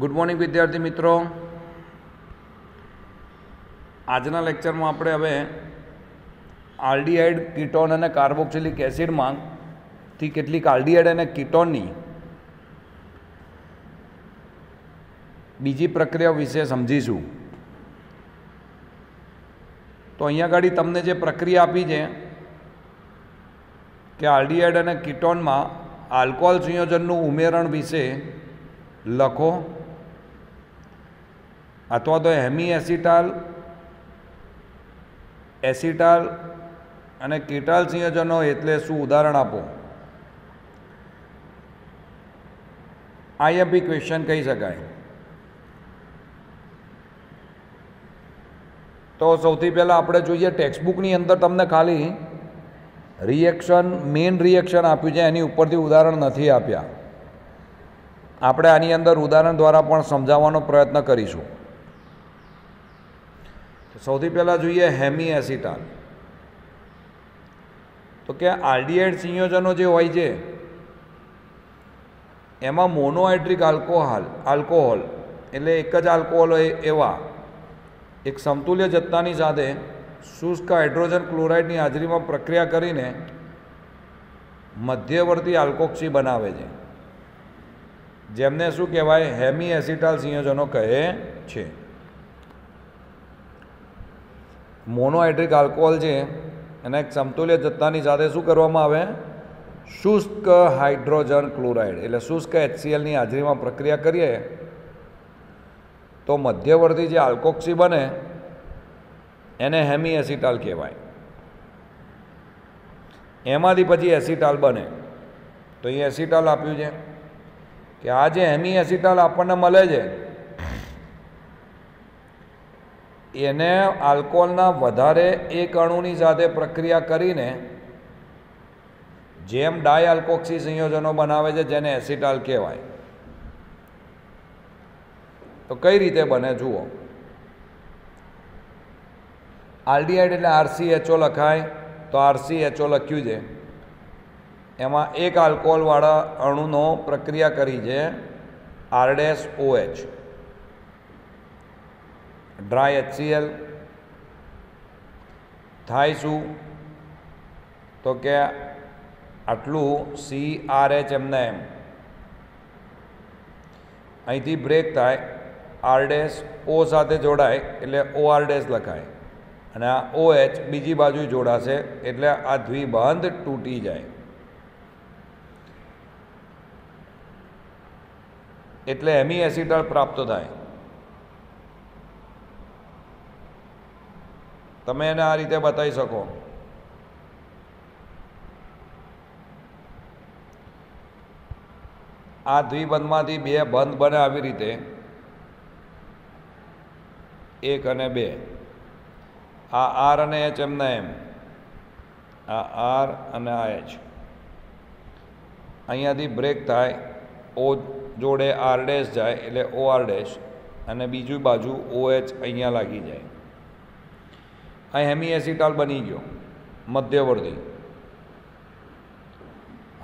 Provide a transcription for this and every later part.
Good morning વિદ્યાર્થી મિત્રો. આજના લેક્ચરમાં આપણે હવે આલ્ડીહાઇડ કીટોન અને કાર્બોક્સિલિક એસિડમાં થી કેટલીક આલ્ડીહાઇડ અને કીટોનની બીજી પ્રક્રિયા વિશે સમજીશું. તો અહીંયા આગળ તમને જે પ્રક્રિયા આપી છે કે આલ્ડીહાઇડ અને કીટોનમાં આલ્કોહોલ સંયોજનનું ઉમેરણ વિશે લખો. અથવા તો હેમી એસિટાલ એસિટાલ અને કેટાલ સંયોજનો એટલે શું? ઉદાહરણ આપો. આઈએમપી ક્વેશ્ચન કહી શકાય. તો સૌથી પહેલાં આપણે જોઈએ ટેક્સ્ટબુકની અંદર તમને ખાલી રિએક્શન મેઇન રિએક્શન આપ્યું છે, એની ઉપરથી ઉદાહરણ નથી આપ્યા. આપણે આની અંદર ઉદાહરણ દ્વારા પણ સમજાવવાનો પ્રયત્ન કરીશું. સૌથી પહેલાં જોઈએ હેમી એસિટાલ તો કે આરડીએડ સંયોજનો જે હોય છે, એમાં મોનોહાઇડ્રિક આલ્કોહોલ આલ્કોહોલ, એટલે એક જ આલ્કોહોલ હોય એવા, એક સમતુલ્ય જથ્થાની સાથે શુષ્ક હાઇડ્રોજન ક્લોરાઇડની હાજરીમાં પ્રક્રિયા કરીને મધ્યવર્તી આલ્કોક્સી બનાવે છે. જેમને શું કહેવાય? હેમી એસિટાલ સંયોજનો કહે છે. મોનોહાઇડ્રિક આલ્કોહોલ છે, એના એક સમતુલ્ય જથ્થાની સાથે શું કરવામાં આવે? શુષ્ક હાઇડ્રોજન ક્લોરાઇડ, એટલે શુષ્ક એચસીએલની હાજરીમાં પ્રક્રિયા કરીએ, તો મધ્યવર્તી જે આલ્કોક્સી બને, એને હેમી એસિટાલ કહેવાય. એમાંથી પછી એસિટાલ બને. તો એ એસિટાલ આપ્યું છે કે આ જે હેમી એસિટાલ આપણને મળે છે એને આલ્કોહોલના વધારે એક અણુની સાથે પ્રક્રિયા કરીને જેમ ડાય આલ્કોક્સી સંયોજનો બનાવે છે, જેને એસિટાલ કહેવાય. તો કઈ રીતે બને જુઓ. આલ્ડીહાઇડ એટલે આરસીએચઓ લખાય, તો આરસીએચઓ લખ્યું છે. એમાં એક આલ્કોહોલવાળા અણુનો પ્રક્રિયા કરી છે, આરડેસ ઓએચ. ડ્રાય એચસીએલ થાય શું? તો કે આટલું સી આર એચ એમને એમ. અહીંથી બ્રેક થાય આરડેસ ઓ સાથે જોડાય, એટલે ઓ આરડેસ લખાય. અને આ ઓ એચ બીજી બાજુ જોડાશે, એટલે આ દ્વિબંધ તૂટી જાય. એટલે એમી એસિટલ પ્રાપ્ત થાય. તમે એને આ રીતે બતાવી શકો. આ દ્વિબંધમાંથી બે બંધ બને આવી રીતે. એક અને બે. આ આર અને એચ એમના એમ. આ આર અને આ એચ. અહીંયાથી બ્રેક થાય. ઓ જોડે આર ડેશ જાય એટલે ઓ આર ડેશ. અને બીજી બાજુ ઓ એચ અહીંયા લાગી જાય. અહીં હેમી એસિટાલ બની ગયો, મધ્યવર્તી.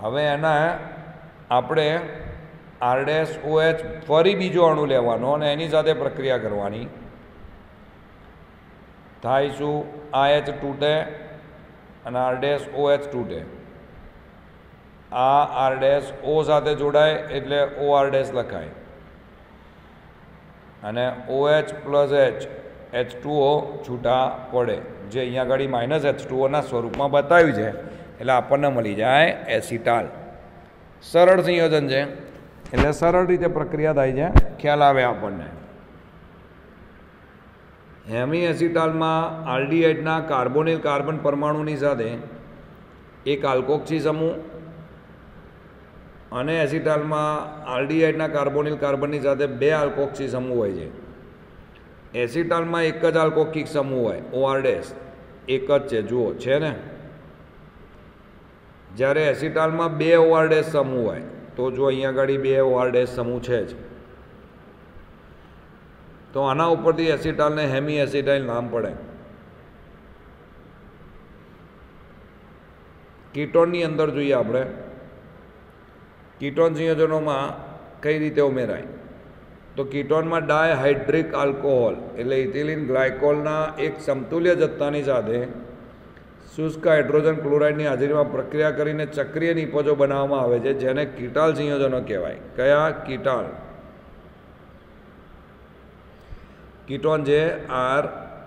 હવે એના આપણે આરડેસ ઓએચ ફરી બીજો અણુ લેવાનો અને એની સાથે પ્રક્રિયા કરવાની. થાય શું? આ એચ તૂટે અને આરડેસ ઓએચ તૂટે. આ આરડેસ ઓ સાથે જોડાય એટલે ઓ આરડેસ લખાય. અને OH plus H H two O છૂટા પડે. જે અહીંયા આગળ માઇનસ એચ ટુઓના સ્વરૂપમાં બતાવ્યું છે એટલે આપણને મળી જાય એસિટાલ. સરળ સંયોજન છે. એટલે સરળ રીતે પ્રક્રિયા થાય છે. ખ્યાલ આવે આપણને. હેમી એસિટાલમાં આલ્ડીહાઇડના કાર્બોનિલ કાર્બન પરમાણુની સાથે એક આલ્કોક્સી સમૂહ અને એસિટાલમાં આલ્ડીહાઇડના કાર્બોનિલ કાર્બનની સાથે બે આલ્કોક્સી સમૂહ હોય છે. એસિટાલમાં એક જ આલ્કોકિક સમૂહ હોય, ઓઆરડેસ. એક જ છે, જુઓ, છે ને? જ્યારે એસિટાલમાં બે ઓઆરડેસ સમૂહ હોય, તો જો અહીંયા આગળ બે ઓઆરડેસ સમૂહ છે જ. તો આના ઉપરથી એસિટાલને હેમી એસિટાઇલ નામ પડે. કીટોનની અંદર જોઈએ આપણે. કીટોન સંયોજનોમાં કઈ રીતે ઉમેરાય? તો કીટોનમાં ડાયહાઇડ્રિક આલ્કોહોલ એટલે ઇથિલિન, ગ્લાયકોલના એક સમતુલ્ય જથ્થાની સાથે શુષ્ક હાઇડ્રોજન ક્લોરાઇડની હાજરીમાં પ્રક્રિયા કરીને ચક્રીય નિપજો બનાવવામાં આવે છે, જેને કીટાલ સંયોજનો કહેવાય. કયા? કીટાલ. કીટોન છે આર,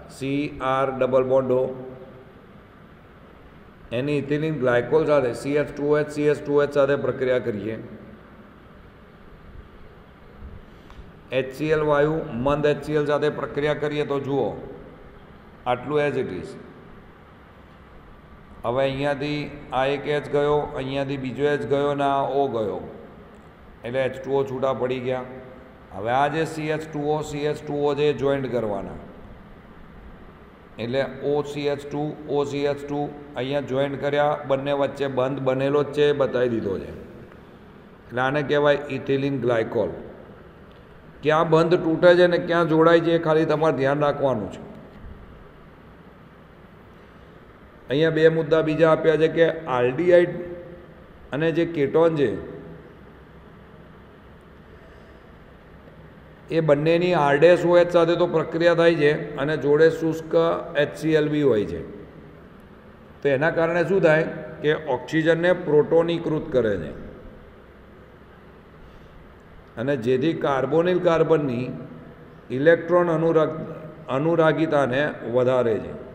સી, આર, ડબલ બોન્ડો. એની ઇથિલિન, ગ્લાયકોલ સાથે, C H two H, C H two H સાથે પ્રક્રિયા કરીએ. એચસીએલ વાયુ મંદ એચસીએલ સાથે પ્રક્રિયા કરીએ તો જુઓ, આટલું એઝ ઇટ ઇઝ હવે અહીંયાથી આ એક એચ ગયો, અહીંયાથી બીજો એચ ગયો ને આ ઓ ગયો. એટલે એચ ટુઓ છૂટા પડી ગયા. હવે આ જે C H two O C H two O એ જોઈન્ટ કરવાના. એટલે O C H two O C H two અહીંયા જોઈન્ટ કર્યા, બંને વચ્ચે બંધ બનેલો જ છે એ બતાવી દીધો છે. એટલે આને કહેવાય ઇથિલિન ગ્લાયકોલ ક્યાં બંધ તૂટે છે ને ક્યાં જોડાય છે એ ખાલી તમારે ધ્યાન રાખવાનું છે. અહીંયા બે મુદ્દા બીજા આપ્યા છે કે આલ્ડીહાઇડ અને જે કેટોન છે, એ બંનેની આરડેસ ઓએચ સાથે તો પ્રક્રિયા થાય છે અને જોડે શુષ્ક એચસીએલ બી હોય છે. તો એના કારણે શું થાય કે ઓક્સિજનને પ્રોટોનીકૃત કરે છે. અને જેથી કાર્બોનિલ કાર્બનની ઇલેક્ટ્રોન અનુરાગ, અનુરાગિતાને વધારે છે.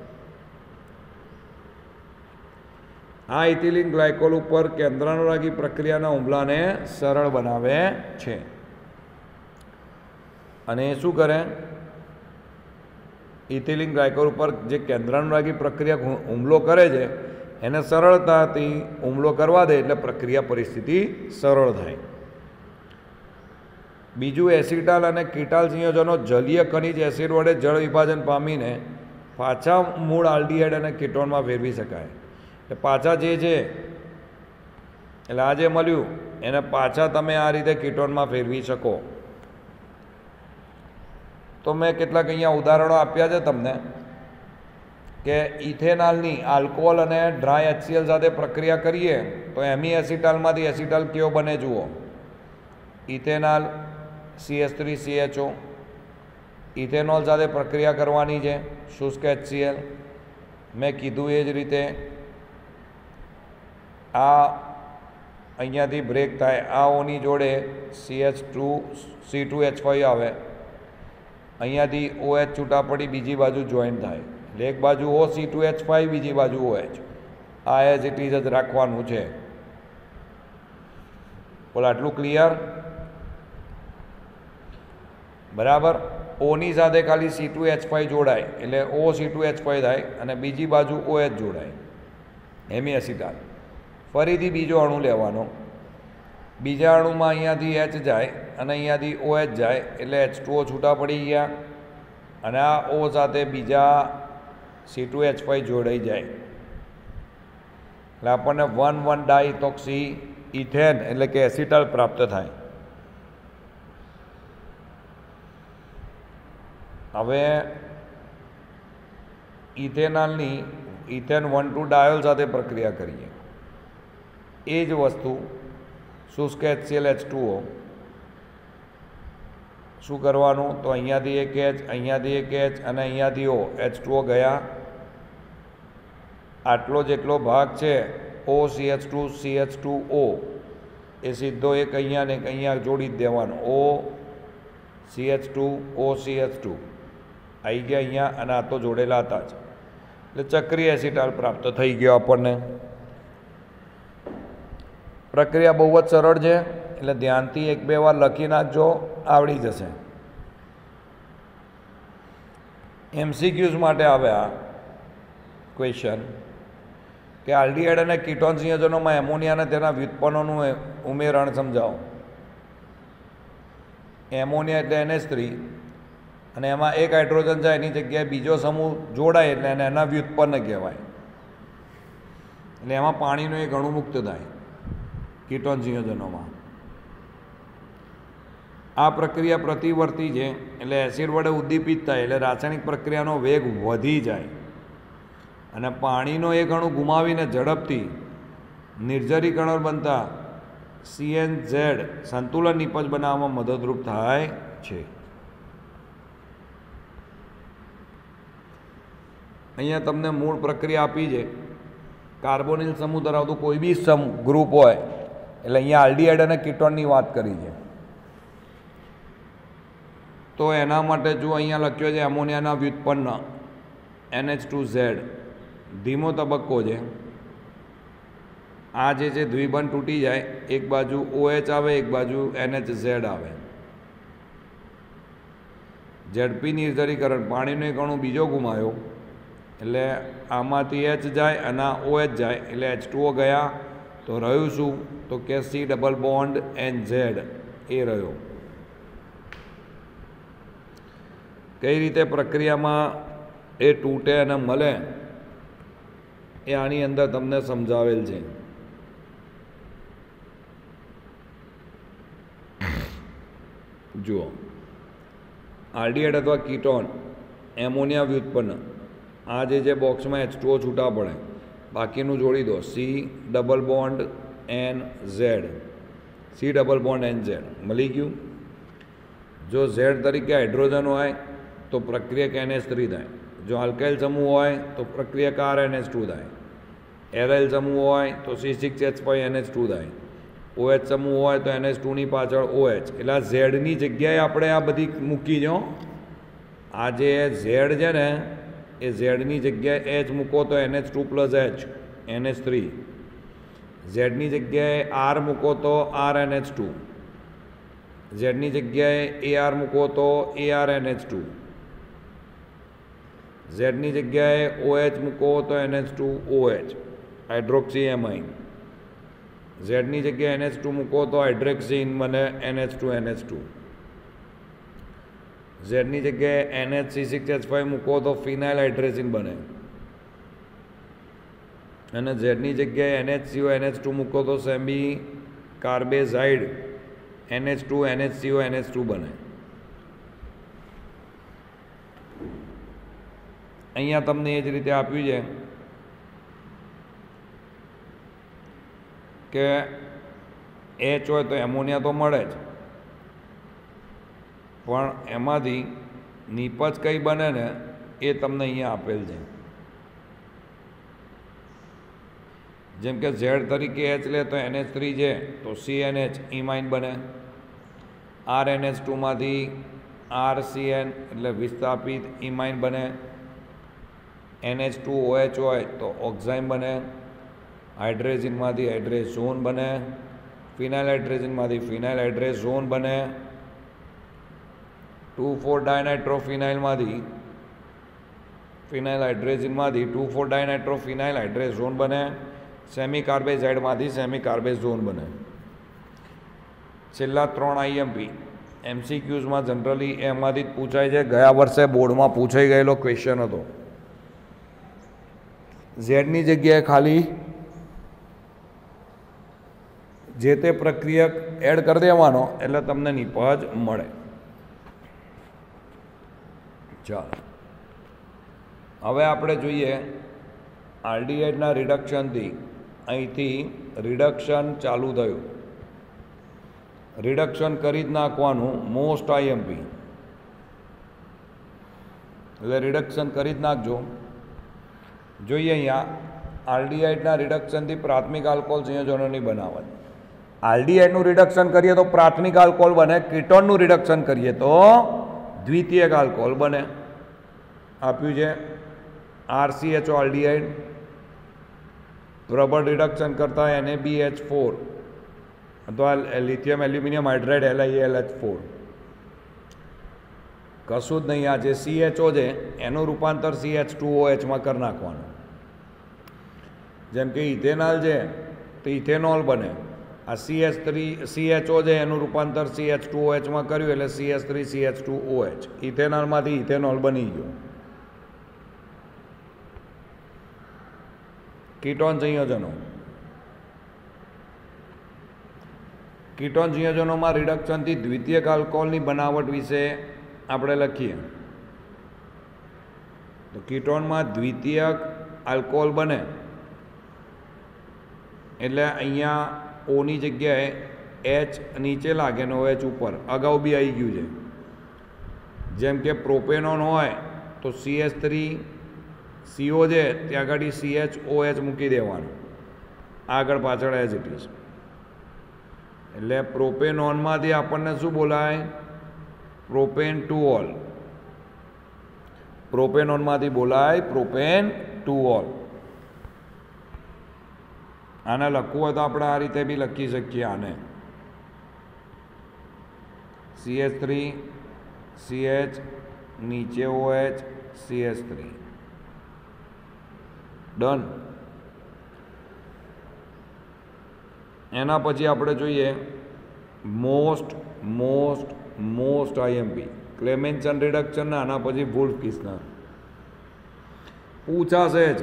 આ ઇથિલિન ગ્લાયકોલ ઉપર કેન્દ્રાનુરાગી પ્રક્રિયાના હુમલાને સરળ બનાવે છે. અને એ શું કરે? ઇથિલિન ગ્લાયકોલ ઉપર જે કેન્દ્રાનુરાગી પ્રક્રિયા હુમલો કરે છે, એને સરળતાથી હુમલો કરવા દે એટલે પ્રક્રિયા પરિસ્થિતિ સરળ થાય. બીજું એસિટાલ અને કીટાલ સંયોજનો જલીય ખનિજ એસિડ વડે જળ વિભાજન પામીને પાછા મૂળ આલ્ડીહાઇડ અને કીટોનમાં ફેરવી શકાય. એટલે પાછા જે છે, એટલે આ જે મળ્યું, એને પાછા તમે આ રીતે કીટોનમાં ફેરવી શકો. તો મેં કેટલાક અહીંયા ઉદાહરણો આપ્યા છે તમને, કે ઇથેનાલની આલ્કોહોલ અને ડ્રાય એચસીએલ સાથે પ્રક્રિયા કરીએ, તો એમી એસિટાલમાંથી એસિટાલ કેવો બને જુઓ? Ethanal CH three CHO ethanol સાથે પ્રક્રિયા કરવાની છે, શુષ્ક એચસીએલ મેં કીધું એ જ રીતે આ અહીંયાથી બ્રેક થાય. આ ઓની જોડે CH two C two H five આવે. અહીંયાથી ઓ એચ છૂટા પડી બીજી બાજુ જોઈન્ટ થાય. એટલે એક બાજુ O C two H five બીજી બાજુ ઓ એચ આ એઝ ઇટ ઇઝ જ રાખવાનું છે. બોલો, આટલું ક્લિયર બરાબર? ઓની સાથે ખાલી સી ટુ એચ ફાઈવ જોડાય, એટલે O C two H five થાય અને બીજી બાજુ ઓ એચ જોડાય. હેમી એસિટાલ ફરીથી બીજો અણુ લેવાનો. બીજા અણુમાં અહીંયાથી એચ જાય અને અહીંયાથી ઓ એચ જાય, એટલે એચ ટુઓ છૂટા પડી ગયા અને આ ઓ સાથે બીજા સી ટુ એચ ફાઈવ જોડાઈ જાય. એટલે આપણને વન વન ડાયટોક્સી ઇથેન એટલે કે એસિટાલ પ્રાપ્ત થાય. હવે, ઇથેનાલની, ઇથેન વન ટુ ડાયોલ સાથે પ્રક્રિયા કરીએ. એ જ વસ્તુ શુષ્ક એચસીએલ એચ ટુઓ શું કરવાનું? તો અહીંયાથી એક એચ, અહીંયાથી એક એચ અને અહીંયાથી ઓ. એચ ટુઓ ગયા. આટલો જેટલો ભાગ છે, O, C H two, C H two O. એ સીધો એક અહીંયા ને અહીંયા જોડી જ દેવાનો. O, C H two, O, C H two. આવી ગયા અહીંયા અને આ તો જોડેલા હતા જ. એટલે ચક્રીય એસિટાલ પ્રાપ્ત થઈ ગયો આપણને. પ્રક્રિયા બહુ જ સરળ છે, એટલે ધ્યાનથી એક બે વાર લખી નાખજો, આવડી જશે. એમસીક્યુઝ માટે આવ્યા ક્વેશ્ચન કે આલ્ડીહાઇડ અને કીટોન સંયોજનોમાં એમોનિયા અને તેના વ્યુત્પન્નોનું ઉમેરણ સમજાવો. એમોનિયા એટલે એનએસ થ્રી અને એમાં એક હાઇડ્રોજન જાય એની જગ્યાએ બીજો સમૂહ જોડાય એટલે એને એના વ્યુત્પન્ન કહેવાય. એટલે એમાં પાણીનું એ ઘણું મુક્ત થાય, કીટોન સંયોજનોમાં. આ પ્રક્રિયા પ્રતિવર્તી છે, એટલે એસિડ વડે ઉદ્દીપિત થાય, એટલે રાસાયણિક પ્રક્રિયાનો વેગ વધી જાય. અને પાણીનો એ ઘણું ગુમાવીને ઝડપથી નિર્જરીકરણ બનતા સીએન ઝેડ સંતુલન નિપજ બનાવવામાં મદદરૂપ થાય છે. અહીંયા તમને મૂળ પ્રક્રિયા આપી છે. કાર્બોનિલ સમૂહ ધરાવતું કોઈ બી સમ, ગ્રુપ હોય, એટલે અહીંયા આલ્ડીહાઇડ અને કિટોનની વાત કરી છે. તો એના માટે જો અહીંયા લખ્યો છે એમોનિયાના વ્યુત્પન્ન, એનએચ ટુ ઝેડ. ધીમો તબક્કો છે. આ જે છે દ્વિબંધ તૂટી જાય, એક બાજુ ઓએચ આવે, એક બાજુ એનએચ ઝેડ આવે. ઝડપી નિર્જરીકરણ, પાણીનો એક અણુ બીજો ગુમાયો. એટલે આમાંથી એચ જાય અને આ ઓએચ જાય. એટલે એચ ટુઓ ગયા, તો રહ્યું શું? તો કે C double bond N Z એ રહ્યો. કઈ રીતે પ્રક્રિયામાં એ તૂટે અને મળે એ આની અંદર તમને સમજાવેલ છે. જુઓ. આરડીએડ અથવા કીટોન, એમોનિયા વ્યુત્પન્ન. આ જે બોક્સમાં એચ ટુઓ છૂટા પડે. બાકીનું જોડી દો. C double bond N Z. C double bond N Z. મળી ગયું? જો ઝેડ તરીકે હાઇડ્રોજન હોય, તો પ્રક્રિયક એનએચ થ્રી થાય. જો આલ્કાઇલ સમૂહ હોય, તો પ્રક્રિયક આર એનએચ ટુ થાય. એરએલ સમૂહ હોય, તો C six H five NH two થાય. ઓએચ સમૂહ હોય, તો એનએચ ટુની પાછળ ઓએચ એટલે આ ઝેડની જગ્યાએ આપણે આ બધી મૂકી જો. આ જે ઝેડ છે ને એ ઝેડની જગ્યાએ એચ મૂકો તો NH two plus H NH three ઝેડની જગ્યાએ આર મૂકો તો આર એનએચ ટુ ઝેડની જગ્યાએ એ આર મૂકો તો એ આર એનએચ ટુ ઝેડની જગ્યાએ ઓએચ મૂકો તો NH two OH hydroxy amine ઝેડની જગ્યાએ એનએચ ટુ મૂકો તો હાઇડ્રેક્સીન બને એનએચ ટુ એનએચ ટુ ઝેડની જગ્યાએ NH C six H five મૂકો તો ફિનાઇલ હાઇડ્રેસિન બને. અને ઝેડની જગ્યાએ એનએચ સીઓ, એનએચ ટુ મૂકો તો semicarbazide, NH two, NH CO, NH two બને. અહીંયા તમને એ જ રીતે આપ્યું છે કે એચ હોય તો એમોનિયા તો મળે જ. પણ એમાંથી નીપજ કઈ બને ને એ તમને અહીંયા આપેલ છે. જેમ કે ઝેડ તરીકે એચ લે તો એનએચ થ્રી છે, તો સી એન એચ ઇમાઇન બને. આર એન એચ ટુમાંથી આર સી એન એટલે વિસ્થાપિત ઇમાઇન બને. એનએચ ટુ ઓએચ હોય તો ઓક્ઝાઇમ બને. હાઇડ્રેઝિનમાંથી હાઇડ્રેઝોન બને. ફિનાઇલ હાઇડ્રેજનમાંથી ફિનાઇલ હાઇડ્રેઝોન બને. ટુ ફોર ડાયનાઇટ્રોફિનાઇલમાંથી ફિનાઇલ હાઇડ્રેઝિનમાંથી ટુ ફોર ડાયનાઇટ્રોફિનાઇલ હાઇડ્રેઝોન બને સેમી કાર્બેઝાઇડમાંથી સેમી કાર્બેઝોન બને. છેલ્લા ત્રણ આઈએમપી એમસીક્યુઝમાં જનરલી એમાંથી જ પૂછાય છે. ગયા વર્ષે બોર્ડમાં પૂછાઈ ગયેલો ક્વેશ્ચન હતો. ઝેડની જગ્યાએ ખાલી જે તે પ્રક્રિયક એડ કરી દેવાનો, એટલે તમને નિપજ મળે. ચાલો. હવે આપણે જોઈએ આરડીએડના રિડક્શનથી અહીંથી રિડક્શન ચાલુ થયું. રિડક્શન કરી જ નાખવાનું મોસ્ટ આઈએમપી એટલે રિડક્શન કરી જ નાખજો. જોઈએ અહીંયા આરડીઆઈડના રિડક્શનથી પ્રાથમિક આલ્કોહોલ સંયોજનોની બનાવટ. આરડીઆઈડનું રિડક્શન કરીએ તો પ્રાથમિક આલ્કોહોલ બને કિટોનનું રિડક્શન કરીએ તો દ્વિતીયક આલ્કોહોલ બને. આપ્યું છે આરસીએચ આલ્ડીહાઇડ પ્રબળ રિડક્શન કરતાં એને બી એચ ફોર અથવા lithium aluminium hydride L H four કશું જ નહીં, આ જે સીએચઓ છે, એનું રૂપાંતર સીએચ ટુ ઓ એચમાં કરી નાખવાનું. જેમ કે ઇથેનોલ છે, તો ઇથેનોલ બને. આ સીએચ થ્રી સીએચઓ છે એનું રૂપાંતર સીએચ ટુ ઓ એચમાં કર્યું એટલે CH three CH two O H ઇથેનોલમાંથી ethanol બની ગયો. કીટોન સંયોજનો. કીટોન સંયોજનોમાં રિડક્શનથી દ્વિતીયક આલ્કોહોલની બનાવટ વિશે આપણે લખીએ. તો કીટોનમાં દ્વિતીયક આલ્કોહોલ બને. એટલે અહીંયા ઓની જગ્યાએ એચ નીચે લાગે ને એચ ઉપર. અગાઉ બી આવી ગયું છે. જેમ કે પ્રોપેનોન હોય તો સી એચ થ્રી સીઓ છે ત્યાં આગળ સી એચ ઓ એચ મૂકી દેવાનું. આગળ પાછળ એચ ઇટ ઇઝ એટલે પ્રોપેનોનમાંથી આપણને શું બોલાય? Propane to all. પ્રોપેનોનમાંથી બોલાય પ્રોપેન ટુ ઓલ. આને લખવું હોય તો આપણે આ રીતે બી લખી શકીએ આને. સીએચ થ્રી સીએચ નીચે ઓએચ સીએચ થ્રી ડન એના પછી આપણે જોઈએ most most most IMP Clemmensen reduction આના પછી વુલ્ફ કિસનર પૂછાશે જ.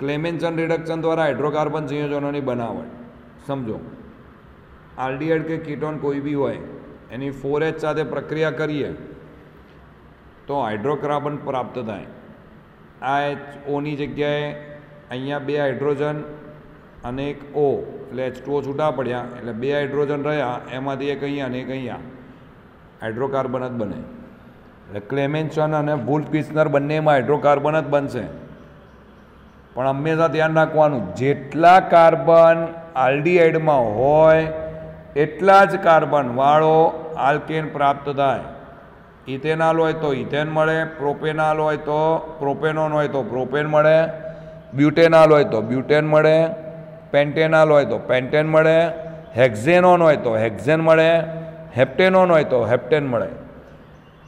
ક્લેમેન્સન રિડક્શન દ્વારા હાઇડ્રોકાર્બન સંયોજનોની બનાવટ. સમજો, આલ્ડીહાઇડ કે કીટોન કોઈ બી હોય, એની ફોર એચ સાથે પ્રક્રિયા કરીએ, તો હાઇડ્રોકાર્બન પ્રાપ્ત થાય. આ એચ ઓની જગ્યાએ અહીંયા બે હાઇડ્રોજન અને એક ઓ, એટલે એચ ટુ છૂટા પડ્યા, એટલે બે હાઇડ્રોજન રહ્યા, એમાંથી એક અહીંયા અને એક અહીંયા. હાઇડ્રોકાર્બન જ બને. એટલે ક્લેમેન્સન અને વુલ્ફ કિસ્નર બંનેમાં હાઇડ્રોકાર્બન જ બનશે. પણ હંમેશા ધ્યાન રાખવાનું, જેટલા કાર્બન આલ્ડીહાઇડમાં હોય, એટલા જ કાર્બન વાળો આલ્કેન પ્રાપ્ત થાય. ઇથેનાલ હોય તો ઇથેન મળે, પ્રોપેનાલ હોય તો પ્રોપેનોન હોય તો પ્રોપેન મળે, બ્યુટેનાલ હોય તો બ્યુટેન મળે, પેન્ટેનાલ હોય તો પેન્ટેન મળે, હેક્ઝેનોન હોય તો હેક્ઝેન મળે, હેપ્ટેનોન હોય તો હેપ્ટેન મળે.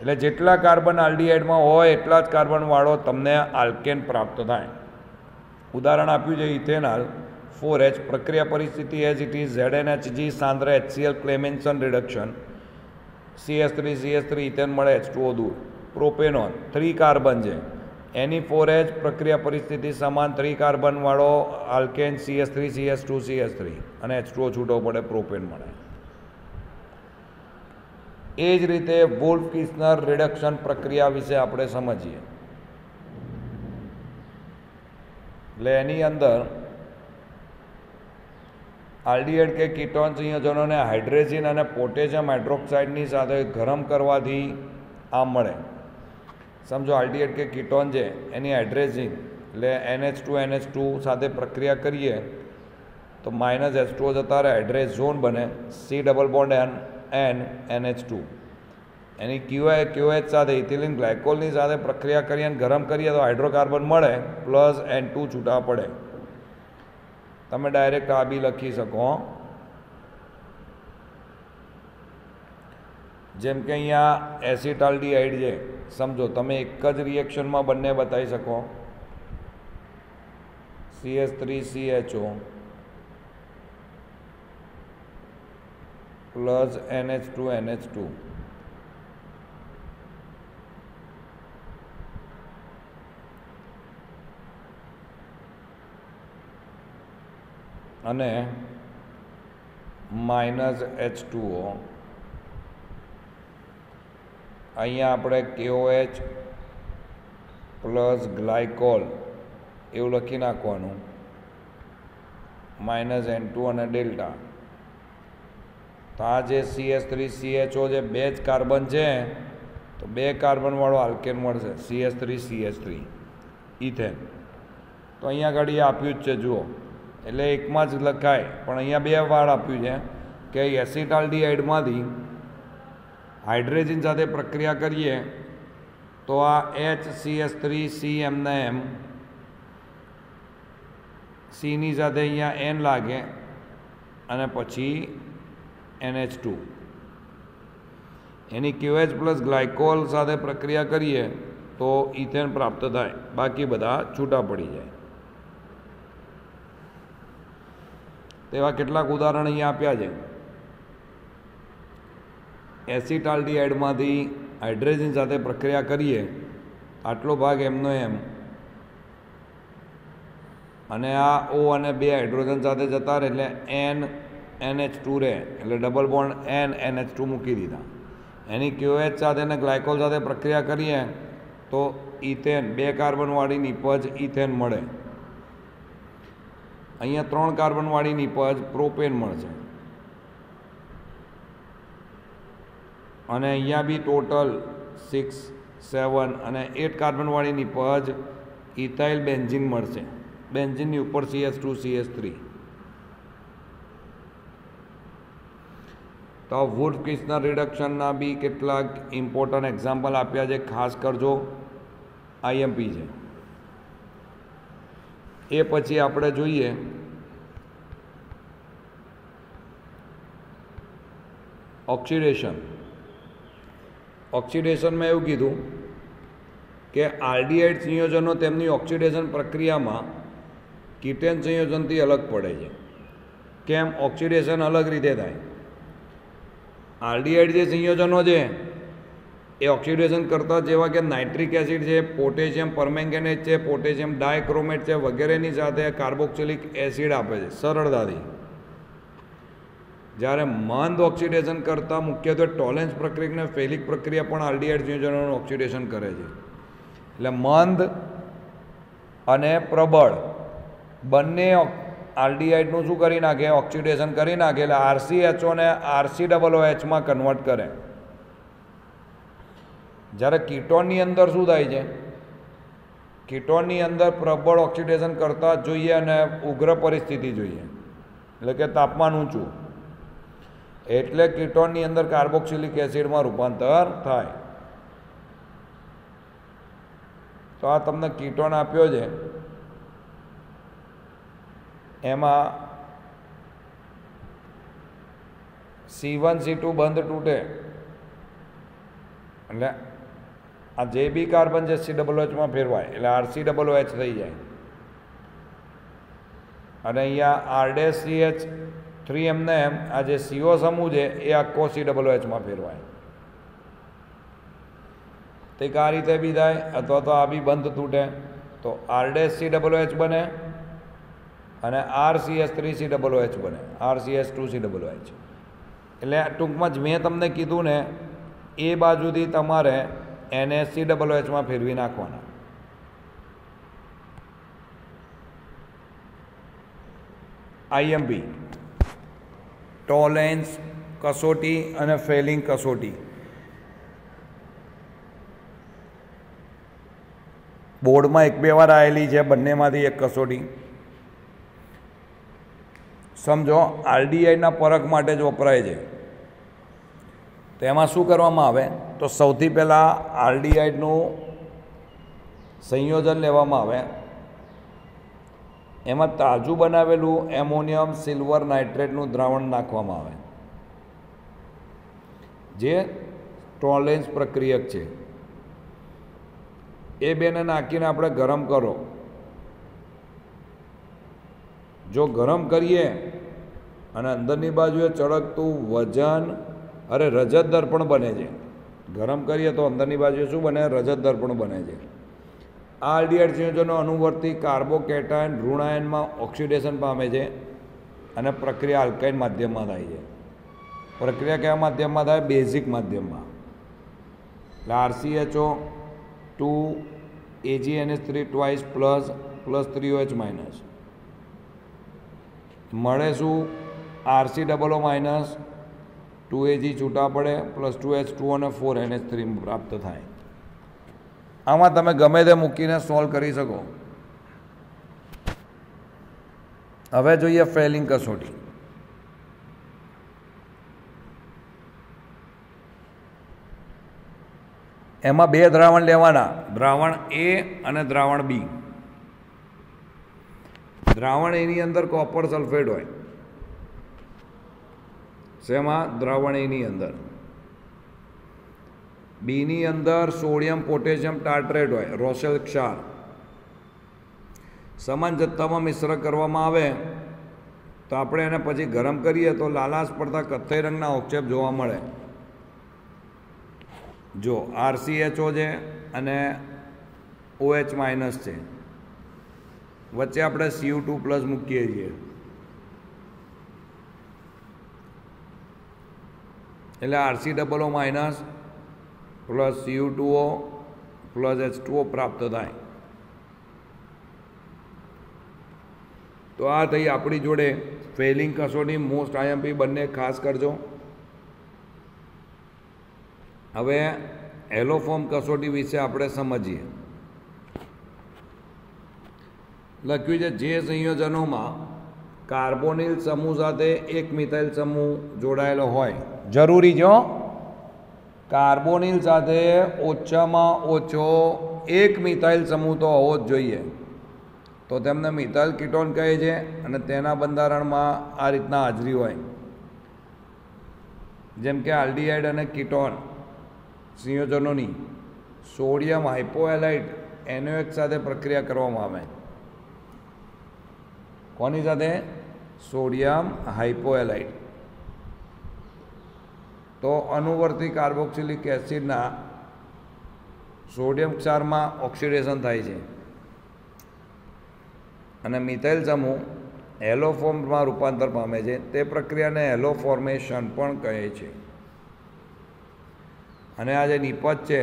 એટલે જેટલા કાર્બન આલ્ડીહાઇડમાં હોય, એટલા જ કાર્બનવાળો તમને આલ્કેન પ્રાપ્ત થાય. ઉદાહરણ આપ્યું છે ઇથેનાલ. ફોર એચ પ્રક્રિયા પરિસ્થિતિ as it is Z N H G સાંદ્ર HCl Clemmensen reduction. CS three CS three ethane મળે એચ ટુ દૂર. પ્રોપેનોન થ્રી કાર્બન છે. એની ફોર એચ પ્રક્રિયા પરિસ્થિતિ સમાન three કાર્બનવાળો alkane CS three CS two CS three અને એચ ટુ છૂટો પડે, પ્રોપેન મળે. એ જ રીતે વોલ્ફ કિસ્નર રિડક્શન પ્રક્રિયા વિશે આપણે સમજીએ. એટલે એની અંદર આલ્ડીએડ કે કીટોન સંયોજનોને હાઇડ્રેજિન અને પોટેશિયમ હાઇડ્રોક્સાઇડની સાથે ગરમ કરવાથી આ મળે. સમજો આલ્ડીએડ કે કીટોન છે એની હાઇડ્રેજિન એટલે એનએચ ટુ એનએચ ટુ સાથે પ્રક્રિયા કરીએ, તો માઇનસ એચ ટુ જતા રહે હાઇડ્રેજ ઝોન બને, C double bond N N, NH two. એની ક્યુઆઈ ક્યુએચ સાથે ઇથિલિન, ગ્લાયકોલની સાથે પ્રક્રિયા કરીએ અને ગરમ કરીએ તો હાઇડ્રોકાર્બન મળે, પ્લસ એન ટુ છૂટા પડે. તમે ડાયરેક્ટ આ બી લખી શકો જેમ કે અહીંયા એસિટાલ્ડીહાઇડ છે. સમજો, તમે એક જ રિએક્શનમાં બંને બતાવી શકો. CS three CHO plus NH two NH two અને માઇનસ એચ ટુઓ. અહીંયા આપણે કેઓએચ પ્લસ ગ્લાયકોલ એવું લખી નાખવાનું. માઇનસ એન ટુ અને ડેલ્ટા. તો આ જે C S three C H O જે બે જ કાર્બન છે, તો બે કાર્બનવાળો આલ્કેન મળશે C S three C H three. Ethane. તો અહીંયા આગળ એ આપ્યું જ છે, જુઓ. એટલે એકમાં જ લખાય. પણ અહીંયા બે વાર આપ્યું છે કે એસિટાલ્ડીહાઇડમાંથી હાઇડ્રેજન સાથે પ્રક્રિયા કરીએ તો આ H C S three C એમને એમ સીની સાથે અહીંયા એન લાગે અને પછી એનએચ ટુ. એની ક્યુએચ પ્લસ ગ્લાયકોલ સાથે પ્રક્રિયા કરીએ તો ઇથેન પ્રાપ્ત થાય. બાકી બધા છૂટા પડી જાય. તેવા કેટલાક ઉદાહરણ અહીંયા આપ્યા છે. એસિટાલ્ડીહાઇડમાંથી હાઇડ્રેજન સાથે પ્રક્રિયા કરીએ, આટલો ભાગ એમનો એમ. અને આ ઓ અને બે હાઇડ્રોજન સાથે જતા રહે એટલે એન, એનએચ ટુ રહે, એટલે double bond N, NH two મૂકી દીધા. એની ક્યુએચ સાથે અને ગ્લાયકોલ સાથે પ્રક્રિયા કરીએ, તો ઇથેન, બે કાર્બનવાળી નિપજ ઇથેન મળે. અહીંયા ત્રણ કાર્બનવાળીની પજ પ્રોપેન મળશે. અને અહીંયા બી ટોટલ સિક્સ, સેવન અને એટ કાર્બનવાળીની પજ ઇથાઇલ બેન્ઝિન મળશે. બેન્ઝિનની ઉપર સીએસ ટુ સીએસ થ્રી તો વુડ ક્રિસ્ના રિડક્શનના બી કેટલાક ઇમ્પોર્ટન્ટ એક્ઝામ્પલ આપ્યા છે, ખાસ કરજો આઈએમપી છે. એ પછી આપણે જોઈએ. ઓક્સિડેશન. ઓક્સિડેશનમાં એવું કીધું કે આરડીઆઈડ સંયોજનો તેમની ઓક્સિડેશન પ્રક્રિયામાં કીટેન સંયોજનથી અલગ પડે છે. કેમ? ઓક્સિડેશન અલગ રીતે થાય. આરડીઆઈડ જે સંયોજનો છે એ ઓક્સિડેશન કરતાં જેવા કે નાઇટ્રિક એસિડ છે, પોટેશિયમ પરમેંગેનેટ છે, પોટેશિયમ ડાયક્રોમેટ છે વગેરેની સાથે કાર્બોક્સિલિક એસિડ આપે છે. સરળતાથી. જ્યારે મંદ ઓક્સિડેશન કરતાં મુખ્યત્વે ટોલેન્સ પ્રક્રિયા ફેલિક પ્રક્રિયા પણ આરડીઆઈડ સંયોજનોનું ઓક્સિડેશન કરે છે. એટલે મંદ અને પ્રબળ બંને આરડીઆઈડનું શું કરી નાખે? ઓક્સિડેશન કરી નાખે. એટલે આરસી એચઓને આરસી ડબલ એચમાં કન્વર્ટ કરે. જ્યારે કીટોનની અંદર શું થાય છે? કીટોનની અંદર પ્રબળ ઓક્સિડેશન કરતા જોઈએ અને ઉગ્ર પરિસ્થિતિ જોઈએ. એટલે કે તાપમાન ઊંચું. એટલે કીટોનની અંદર કાર્બોક્સિલિક એસિડમાં રૂપાંતર થાય. તો આ તમને કીટોન આપ્યો છે. એમાં સી વન સી ટુ બંધ તૂટે. એટલે આ જે બી કાર્બન છે સી ડબલ એચમાં ફેરવાય, એટલે આરસી ડબલ એચ થઈ જાય. અને અહીંયા આરડે સી એચ થ્રી એમને એમ, આ જે સીઓ સમૂહ છે, એ આખો સી ડબલ એચમાં ફેરવાય. તે આ રીતે બી થાય, અથવા તો આ બી બંધ તૂટે, તો આરડે સી ડબલ એચ બને અને R C S three C double H બને R C S two C double H એટલે ટૂંકમાં જ મેં તમને કીધું ને, એ બાજુથી તમારે એને સી ડબલ એચમાં ફેરવી નાખવાના. આઈએમપી ટોલેન્સ કસોટી અને ફેલિંગ કસોટી. બોર્ડમાં એક બે વાર આવેલી છે, બંનેમાંથી એક કસોટી. સમજો, આરડીઆઈના પરખ માટે જ વપરાય છે. તો એમાં શું કરવામાં આવે? તો સૌથી પહેલાં આરડીઆઈનું સંયોજન લેવામાં આવે. એમાં તાજું બનાવેલું એમોનિયમ, સિલ્વર, નાઇટ્રેટનું દ્રાવણ નાખવામાં આવે. જે ટોલેન્સ પ્રક્રિયક છે. એ બેને નાખીને આપણે ગરમ કરો. જો ગરમ કરીએ અને અંદરની બાજુએ ચળકતું વજન અરે રજત દર્પણ બને છે. ગરમ કરીએ તો અંદરની બાજુએ શું બને? રજત દર્પણ બને છે. આ આરડીઆઈડ સંયોજનો અનુવર્તી કાર્બોકેટાયન ઋણાયનમાં ઓક્સિડેશન પામે છે અને પ્રક્રિયા આલ્કાઇન માધ્યમમાં થાય છે. પ્રક્રિયા કયા માધ્યમમાં થાય? બેઝિક માધ્યમમાં. એટલે RCHO two AGNS three twice plus plus three OH minus. મળે શું? RC double O minus two AG છૂટા પડે, પ્લસ ટુ એચ ટુ અને ફોર એન એચ થ્રી પ્રાપ્ત થાય. આમાં તમે ગમે તે મૂકીને સોલ્વ કરી શકો. હવે જોઈએ ફેલિંગ કસોટી. એમાં બે દ્રાવણ લેવાના, દ્રાવણ એ અને દ્રાવણ બી. દ્રાવણ એની અંદર કોપર સલ્ફેટ હોય. શેમાં? દ્રાવણીની અંદર. બીની અંદર સોડિયમ, પોટેશિયમ ટાર્ટ્રેટ હોય, રોસેલ ક્ષાર. સમાન જથ્થામાં મિશ્ર કરવામાં આવે, તો આપણે એને પછી ગરમ કરીએ તો લાલાશ પડતા કથ્થઈ રંગના ઓક્ષેપ જોવા મળે. જો આરસીએચઓ છે અને ઓએચ માઇનસ છે. વચ્ચે આપણે સીયુ ટુ પ્લસ મૂકીએ છીએ. એટલે RC double O minus plus CU two O plus H two O પ્રાપ્ત થાય. તો આ થઈ આપણી જોડે ફેલિંગ કસોટી મોસ્ટ આઈએમપી બંને ખાસ કરજો. હવે એલોફોર્મ કસોટી વિશે આપણે સમજીએ. લખ્યું છે, જે સંયોજનોમાં કાર્બોનિલ સમૂહ સાથે એક મિથાઇલ સમૂહ જોડાયેલો હોય જરૂરી જો? કાર્બોનિલ સાથે ઓછામાં ઓછો એક મિથાઇલ સમૂહ તો હોવો જ જોઈએ. તો તેમને મિથાઇલ કિટોન કહે છે અને તેના બંધારણમાં આ રીતના હાજરી હોય. જેમ કે આલ્ડીહાઇડ અને કિટોન સંયોજનોની સોડિયમ હાઇપોએલાઇટ એનઓએચ સાથે પ્રક્રિયા કરવામાં આવે. કોની સાથે? સોડિયમ હાઇપોએલાઇટ તો અનુવર્તી કાર્બોક્સિલિક એસિડના સોડિયમ ક્ષારમાં ઓક્સિડેશન થાય છે. અને મિથાઇલ સમૂહ હેલોફોર્મમાં રૂપાંતર પામે છે. તે પ્રક્રિયાને હેલો ફોર્મેશન પણ કહે છે. અને આ જે નિપજ છે,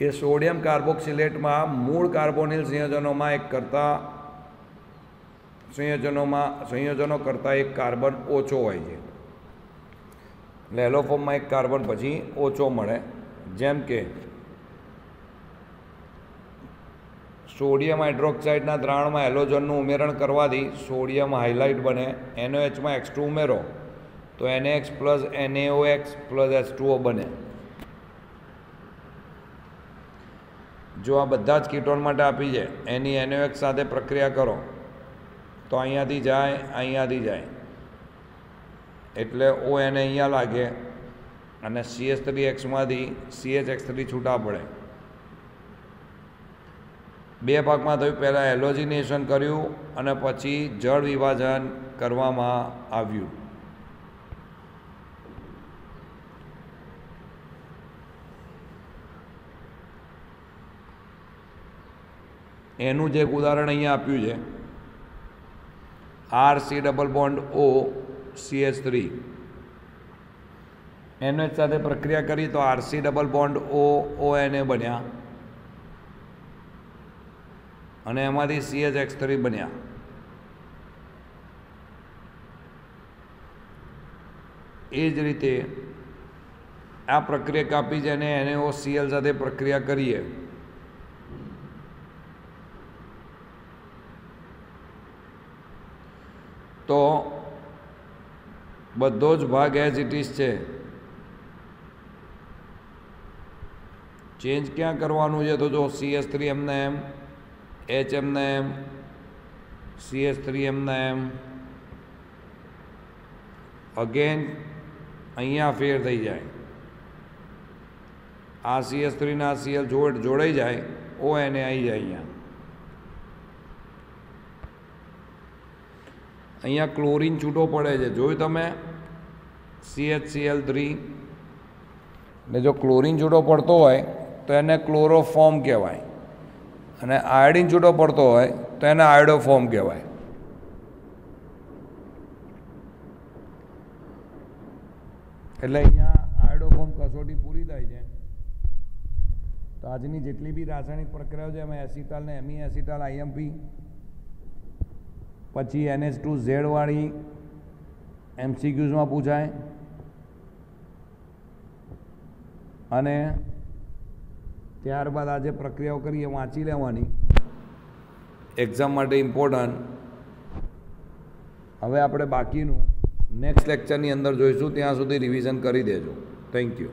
એ સોડિયમ કાર્બોક્સિલેટમાં મૂળ કાર્બોનિલ સંયોજનોમાં એક કરતાં સંયોજનોમાં, સંયોજનો કરતાં એક કાર્બન ઓછો હોય છે. એટલે એલોફોર્મમાં એક કાર્બન પછી ઓછો મળે. જેમ કે, સોડિયમ હાઇડ્રોક્સાઇડના દ્રાવણમાં એલોજનનું ઉમેરણ કરવાથી સોડિયમ હાઇલાઇટ બને. એનઓએચમાં એક્સ ટુ ઉમેરો, તો NX plus NAOX plus S two O બને. જો આ બધા જ કીટોન માટે આપી છે, એની એનઓએક્સ સાથે પ્રક્રિયા કરો. તો અહીંયાથી જાય અહીંયાથી જાય. એટલે ઓ એને અહીંયા લાગે અને સીએચ થ્રી એક્સમાંથી સીએચ એક્સ થ્રી છૂટા પડે. બે ભાગમાં થયું. પહેલાં એલોજિનેશન કર્યું અને પછી જળ વિભાજન કરવામાં આવ્યું. એનું જે એક ઉદાહરણ અહીંયા આપ્યું છે. R C double bond O C H three NH સાથે પ્રક્રિયા કરી તો RC double bond O O એને બન્યા. અને એમાંથી સીએચ એક્સ થ્રી બન્યા. એ જ રીતે આ પ્રક્રિયા કાપી છે અને એને ઓ સીએલ સાથે પ્રક્રિયા કરીએ. તો બધો જ ભાગ એઝ ઇટ ઇઝ છે. ચેન્જ ક્યાં કરવાનું છે? તો જો સી એસ થ્રી એમને એમ એચ એમને એમ સી એસ થ્રી એમને એમ અગેન અહીંયા ફેર થઈ જાય. આ સી એસ થ્રીના સીએલ જોડ જોડાઈ જાય ઓ એને આવી જાય અહીંયા. અહીંયા ક્લોરિન છૂટો પડે છે. જોયું તમે? CHCl3 થ્રી ને જો ક્લોરિન છૂટો પડતો હોય, તો એને ક્લોરોફોર્મ કહેવાય. અને આયોડિન છૂટો પડતો હોય, તો એને આયોડોફોર્મ કહેવાય. એટલે અહીંયા આયોડોફોર્મ કસોટી પૂરી થાય છે. તો આજની જેટલી બી રાસાયણિક પ્રક્રિયાઓ છે, એમાં એસિટાલ ને એમી એસિટાલ આઈએમપી પછી એનએચ ટુ ઝેડવાળી એમસીક્યુઝમાં પૂછાય. અને ત્યારબાદ આજે પ્રક્રિયાઓ કરીએ વાંચી લેવાની. એક્ઝામ માટે ઇમ્પોર્ટન્ટ હવે આપણે બાકીનું નેક્સ્ટ લેક્ચરની અંદર જોઈશું. ત્યાં સુધી રિવિઝન કરી દેજો. Thank you